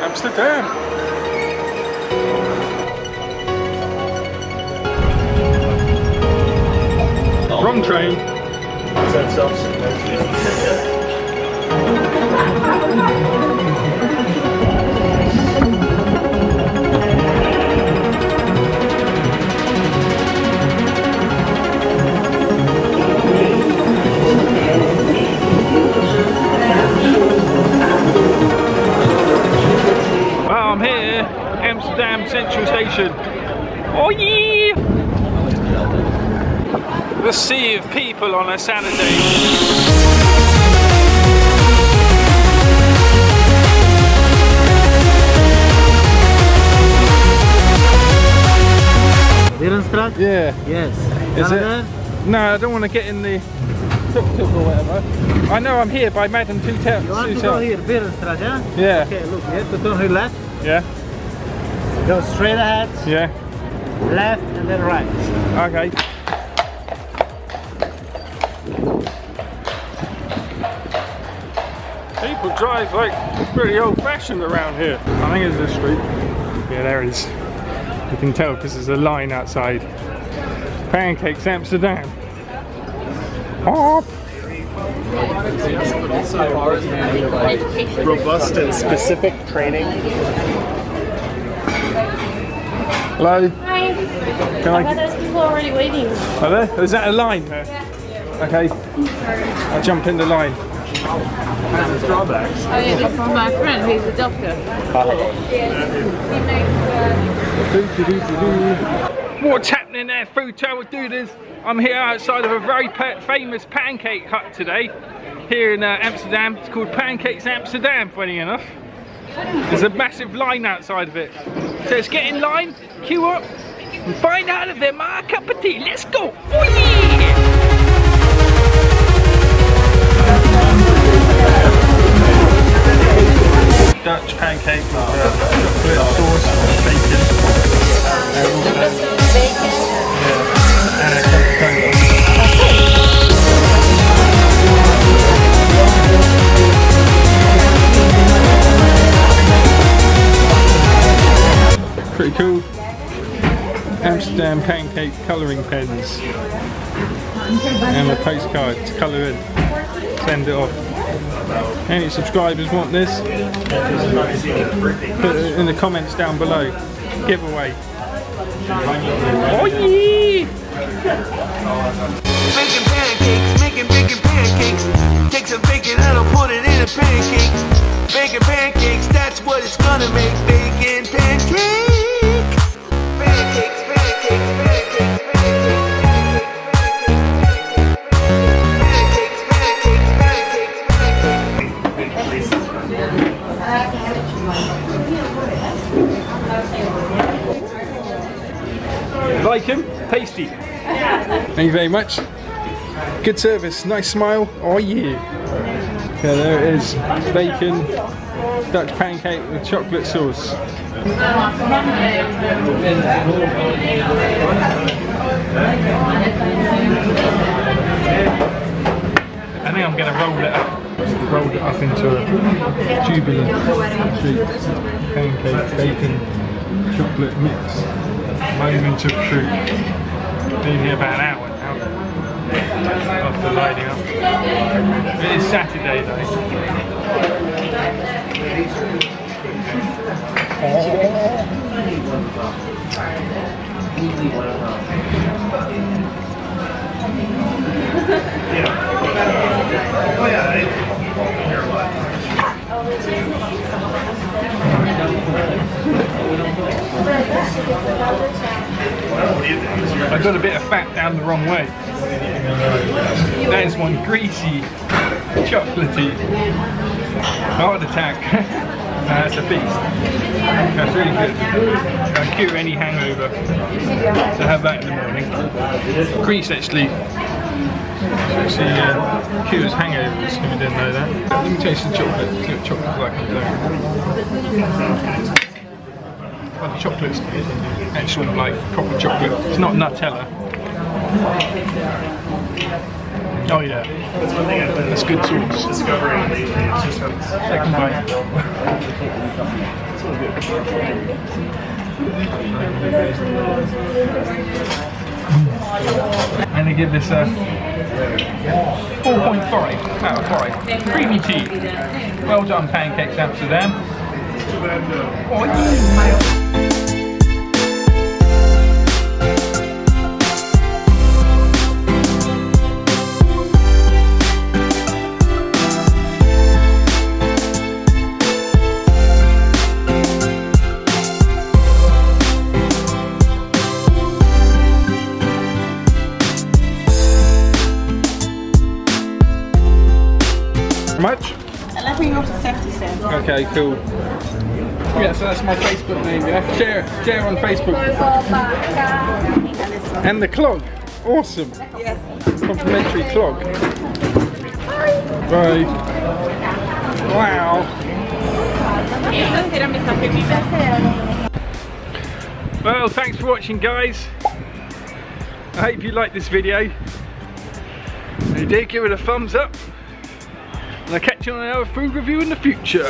Amsterdam. Wrong train. Well, The sea of people on a Saturday. Berenstraat? Yeah. Yes. Is it? Canada? No, I don't want to get in the tuk-tuk or whatever. I know I'm here by Madame Tutel. You want to go here, Berenstraat, yeah? Yeah. Okay, look, you have to turn here left, Yeah. go straight ahead, Yeah. left, and then right. Okay. People drive like pretty old fashioned around here. I think it's this street. Yeah, there it is. You can tell because there's a line outside. Pancakes Amsterdam. Oh, robust and specific training. hello. Hi. Can I thought I? there's people already waiting. Are there? Is that a line there? Okay. I'll jump in the line. Drawbacks. Oh yeah, this is my friend. He's a doctor. What's happening there, food travel dudes? I'm here outside of a very famous pancake hut today, here in uh, Amsterdam. It's called Pancakes Amsterdam, funny enough. There's a massive line outside of it. So let's get in line, queue up, and find out if they're my cup of tea. Let's go! Oh Dutch pancake with uh, sauce, bacon, and also yeah, and a. Pretty cool. Amsterdam pancake colouring pens and a postcard to colour in. Send it off. Any subscribers want this? Put it in the comments down below. Giveaway. Oh yeah! Making pancakes, making bacon pancakes. Take some bacon and I'll put it in a pancake. Bacon pancakes, that's what it's gonna make. Bacon. Pancakes, Like him? Tasty. Thank you very much. Good service, nice smile. Oh yeah. Yeah, there it is. Bacon, Dutch pancake with chocolate sauce. I think I'm going to roll it up. Roll it up into a jubilant treat. Pancake, bacon, chocolate mix. Moment of truth. Been here about an hour now. After lighting up. It is Saturday though. Oh. I got a bit of fat down the wrong way. There's one greasy, chocolatey heart attack. That's a feast. That's really good. Cure any hangover. So have that in the morning. Grease actually actually uh, cures hangovers if you didn't know that. Let me taste the chocolate. See what chocolate's like. Well, the chocolate's actual like proper chocolate. It's not Nutella. Oh yeah, that's good sauce. Second bite. Mm. I'm gonna give this a 4.5 out of 5. Creamy tea. Well done, Pancakes Amsterdam. Oi. How Okay, cool. Yeah, so that's my Facebook name, yeah? Share, share on Facebook. And the clog. Awesome. Yes. Complimentary clog. Bye. Wow. Well, thanks for watching, guys. I hope you liked this video. If you did, give it a thumbs up. And I'll catch you on another food review in the future.